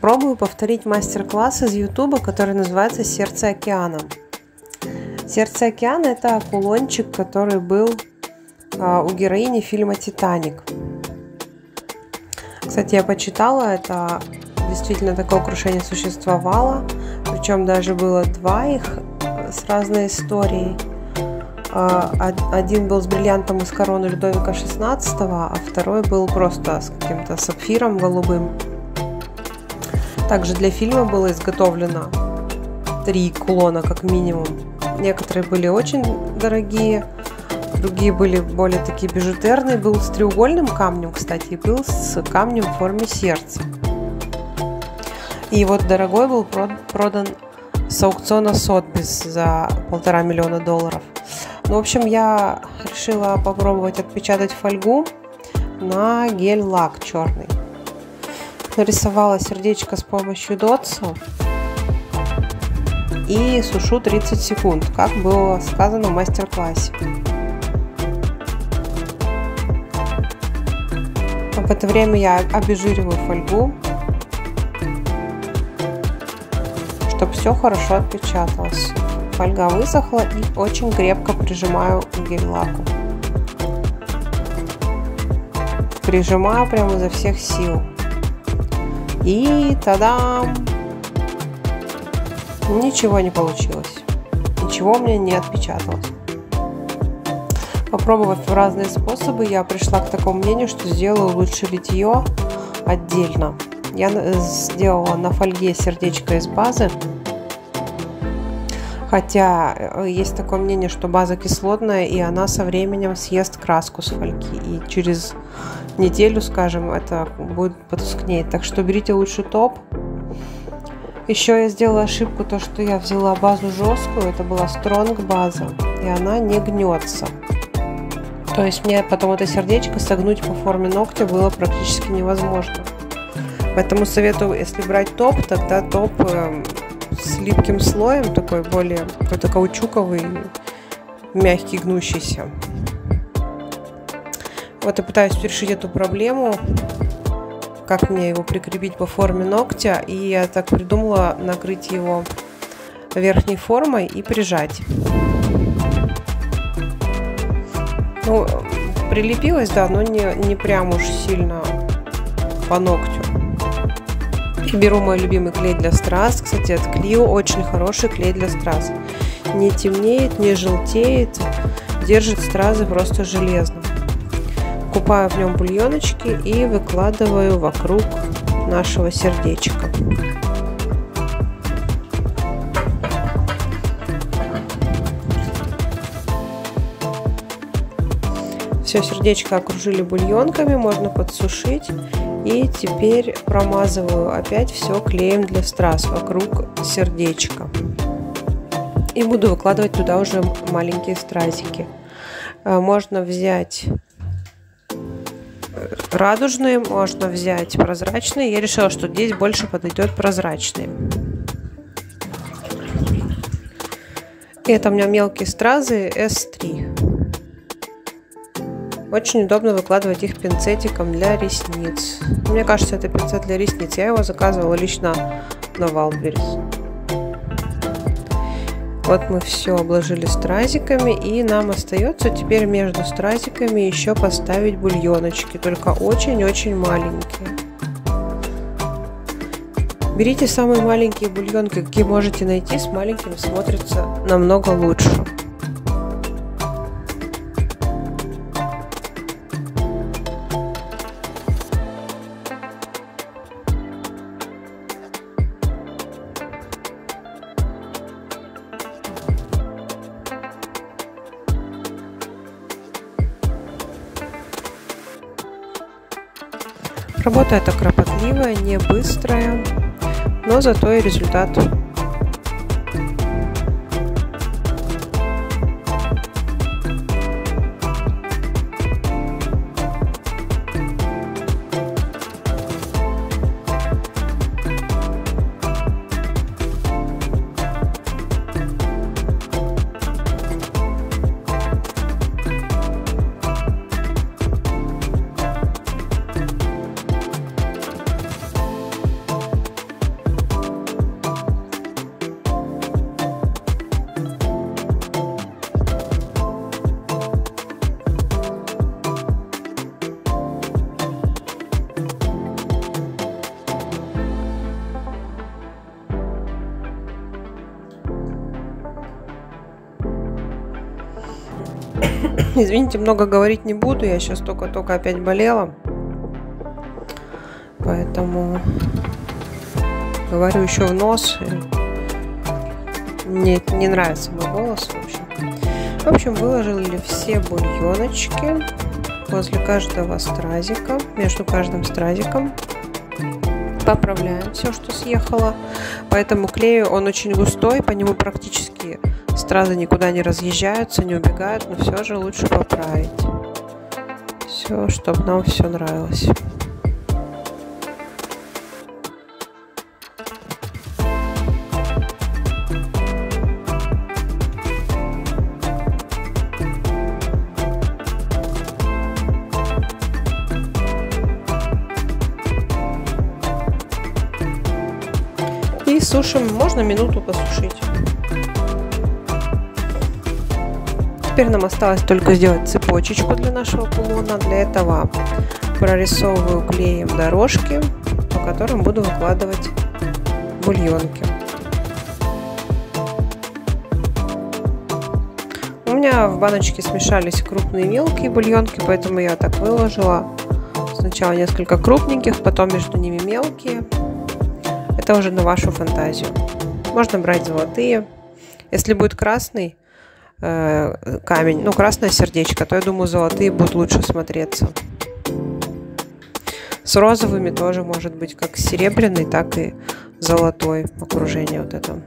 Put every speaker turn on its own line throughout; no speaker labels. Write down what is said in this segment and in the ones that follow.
Пробую повторить мастер-класс из Ютуба, который называется «Сердце океана». «Сердце океана» – это кулончик, который был а, у героини фильма «Титаник». Кстати, я почитала, это действительно такое украшение существовало, причем даже было два их с разной историей. А, один был с бриллиантом из короны Людовика XVI, а второй был просто с каким-то сапфиром голубым. Также для фильма было изготовлено три кулона как минимум. Некоторые были очень дорогие, другие были более такие бижутерные. Был с треугольным камнем, кстати, и был с камнем в форме сердца. И вот дорогой был продан с аукциона Сотбис за полтора миллиона долларов. Ну, в общем, я решила попробовать отпечатать фольгу на гель-лак черный нарисовала сердечко с помощью дотса и сушу 30 секунд, как было сказано в мастер-классе. В это время я обезжириваю фольгу, чтобы все хорошо отпечаталось. Фольга высохла и очень крепко прижимаю гель-лаку. Прижимаю прямо изо всех сил. И тадам! Ничего не получилось. Ничего мне не отпечаталось. Попробовав разные способы, я пришла к такому мнению, что сделаю лучше литье отдельно. Я сделала на фольге сердечко из базы. Хотя э, есть такое мнение, что база кислотная, и она со временем съест краску с фольги. И через неделю, скажем, это будет потускнеть. Так что берите лучше топ. Еще я сделала ошибку, то что я взяла базу жесткую, это была стронг база, и она не гнется. То есть мне потом это сердечко согнуть по форме ногтя было практически невозможно. Поэтому советую, если брать топ, тогда топ эм, с липким слоем, такой более какой-то каучуковый, мягкий, гнущийся. Вот я пытаюсь решить эту проблему, как мне его прикрепить по форме ногтя. И я так придумала накрыть его верхней формой и прижать. Ну, прилепилось, да, но не, не прям уж сильно по ногтю. Беру мой любимый клей для страз. Кстати, от Clio очень хороший клей для страз. Не темнеет, не желтеет, держит стразы просто железно. Купаю в нем бульоночки и выкладываю вокруг нашего сердечка. Все сердечко окружили бульонками, можно подсушить. И теперь промазываю опять все клеем для страз вокруг сердечка. И буду выкладывать туда уже маленькие стразики. Э, можно взять радужные, можно взять прозрачные. Я решила, что здесь больше подойдет прозрачные. И это у меня мелкие стразы S3. Очень удобно выкладывать их пинцетиком для ресниц. Мне кажется, это пинцет для ресниц. Я его заказывала лично на Wildberries. Вот мы все обложили стразиками и нам остается теперь между стразиками еще поставить бульоночки, только очень-очень маленькие. Берите самые маленькие бульонки, какие можете найти, с маленьким смотрится намного лучше. Работа эта кропотливая, не быстрая, но зато и результат Извините, много говорить не буду. Я сейчас только-только опять болела. Поэтому говорю еще в нос. Мне не нравится мой голос, в общем. В общем, выложили все бульоночки возле каждого стразика, между каждым стразиком. Поправляем все, что съехало. Поэтому клею он очень густой, по нему практически стразы никуда не разъезжаются, не убегают, но все же лучше поправить. Все, чтобы нам все нравилось. И сушим, можно минуту посушить. Теперь нам осталось только сделать цепочечку для нашего кулона. Для этого прорисовываю клеем дорожки, по которым буду выкладывать бульонки. У меня в баночке смешались крупные и мелкие бульонки, поэтому я так выложила. Сначала несколько крупненьких, потом между ними мелкие. Это уже на вашу фантазию. Можно брать золотые. Если будет красный э, камень, ну красное сердечко, то я думаю золотые будут лучше смотреться. С розовыми тоже может быть как серебряный, так и золотой окружение вот это.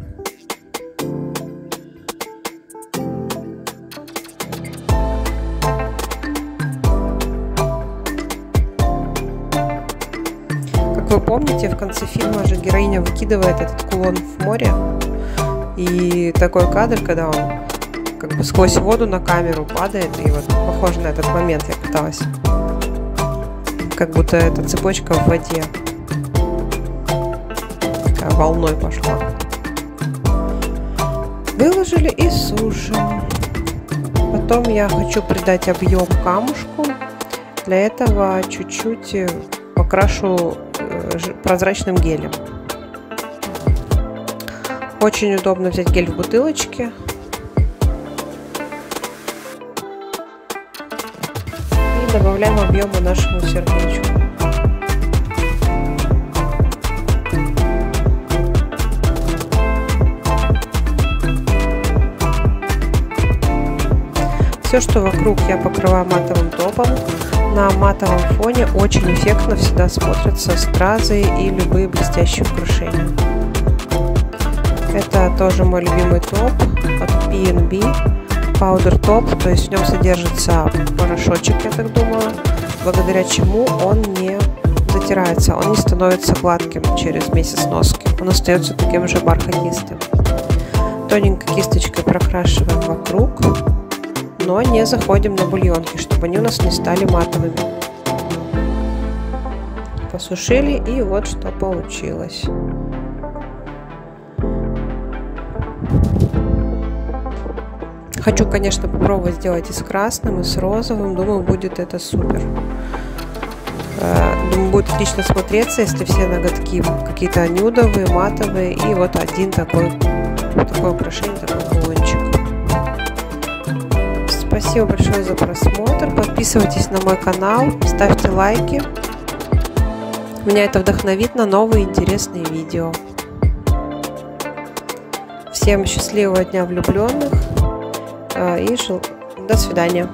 вы помните, в конце фильма же героиня выкидывает этот кулон в море. И такой кадр, когда он как бы сквозь воду на камеру падает. И вот похоже на этот момент я пыталась. Как будто эта цепочка в воде. Такая волной пошла. Выложили и сушим. Потом я хочу придать объем камушку. Для этого чуть-чуть покрашу прозрачным гелем. Очень удобно взять гель в бутылочке. Добавляем объема нашему сердечку. Все, что вокруг, я покрываю матовым топом на матовом фоне очень эффектно всегда смотрятся стразы и любые блестящие украшения. Это тоже мой любимый топ от P&B Powder Top, то есть в нем содержится порошочек, я так думаю, благодаря чему он не затирается, он не становится гладким через месяц носки, он остается таким же бархатистым. Тоненькой кисточкой прокрашиваем вокруг но не заходим на бульонки, чтобы они у нас не стали матовыми. Посушили и вот что получилось. Хочу, конечно, попробовать сделать и с красным, и с розовым. Думаю, будет это супер. Э, думаю, будет отлично смотреться, если все ноготки какие-то нюдовые, матовые. И вот один такой, такое украшение, такой кулончик. Спасибо большое за просмотр. Подписывайтесь на мой канал, ставьте лайки. Меня это вдохновит на новые интересные видео. Всем счастливого дня влюбленных э, и до свидания.